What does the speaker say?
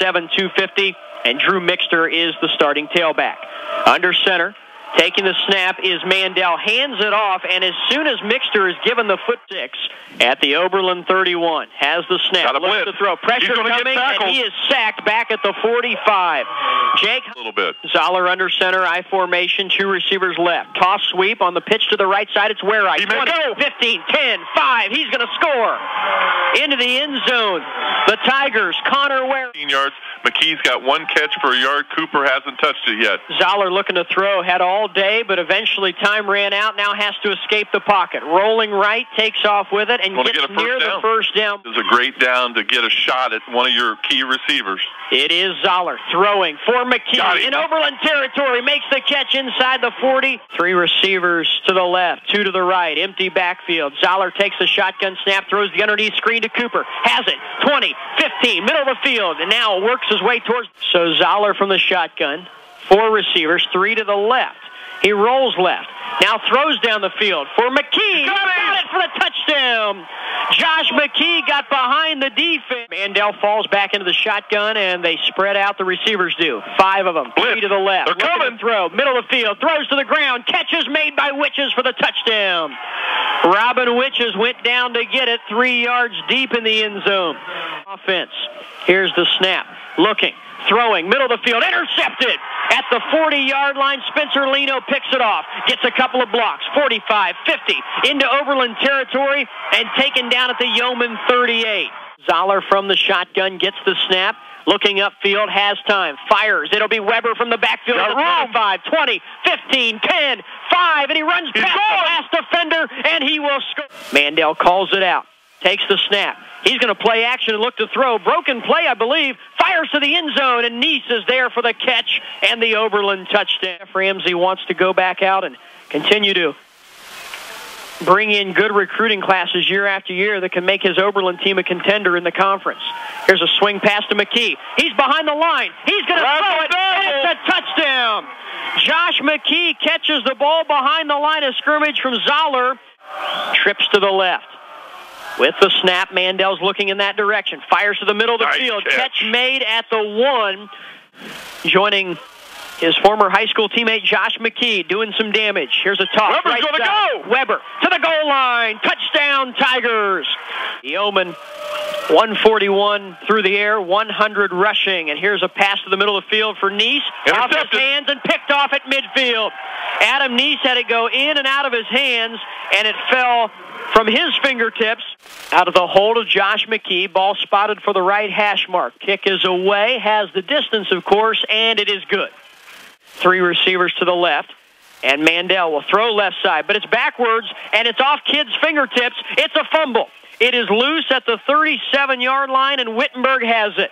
7 250, and Drew Mixter is the starting tailback. Under center, Taking the snap is Mandel, hands it off, and as soon as Mixter is given the foot six at the Oberlin 31, has the snap, looks to throw, pressure coming, and he is sacked back at the 45. Jake, a little bit. Zoller under center, I formation, two receivers left. Toss sweep on the pitch to the right side. It's where I 20, go. 15, 10, 5. He's going to score into the end zone. The Tigers, Connor Ware. yards. McKee's got one catch for a yard. Cooper hasn't touched it yet. Zoller looking to throw, had all day, but eventually time ran out. Now has to escape the pocket. Rolling right, takes off with it, and gets get a near down. the first down. This is a great down to get a shot at one of your key receivers. It is Zoller throwing for McKee in Oberlin territory. Makes the catch inside the 40. Three receivers to the left, two to the right. Empty backfield. Zoller takes the shotgun snap, throws the underneath screen to Cooper. Has it. 20, 15, middle of the field, and now works his way towards. So Zoller from the shotgun. Four receivers, three to the left. He rolls left. Now throws down the field for McKee. Got it! Got it for the touchdown. Josh McKee got behind the defense. Mandel falls back into the shotgun, and they spread out. The receivers do. Five of them. Blitz. Three to the left. They're Looking coming. Throw. Middle of the field. Throws to the ground. Catches made by Witches for the touchdown. Robin Witches went down to get it three yards deep in the end zone. Offense. Here's the snap. Looking. Throwing. Middle of the field. Intercepted. At the 40-yard line, Spencer Leno picks it off. Gets a couple of blocks. 45, 50. Into Oberlin territory and taken down at the Yeoman 38. Zoller from the shotgun gets the snap. Looking upfield, has time, fires. It'll be Weber from the backfield Got at the room. 25, 20, 15, 10, 5, and he runs He's past going. the last defender, and he will score. Mandel calls it out, takes the snap. He's going to play action and look to throw. Broken play, I believe. Fires to the end zone, and Nice is there for the catch and the Oberlin touchdown. Jeff Ramsey wants to go back out and continue to bring in good recruiting classes year after year that can make his Oberlin team a contender in the conference. Here's a swing pass to McKee. He's behind the line. He's going to throw it. And it's a touchdown. Josh McKee catches the ball behind the line of scrimmage from Zoller. Trips to the left. With the snap, Mandel's looking in that direction. Fires to the middle of the Nice field. catch. made at the one. Joining his former high school teammate Josh McKee doing some damage. Here's a toss. Weber's right gonna go. Weber to the goal line. Touchdown, Tigers. Yeoman 141 through the air, 100 rushing. And here's a pass to the middle of the field for Nice. Off his hands and picked off at midfield. Adam Nice had it go in and out of his hands, and it fell from his fingertips out of the hold of Josh McKee. Ball spotted for the right hash mark. Kick is away, has the distance, of course, and it is good. Three receivers to the left. And Mandel will throw left side, but it's backwards and it's off kids' fingertips. It's a fumble. It is loose at the 37 yard line, and Wittenberg has it.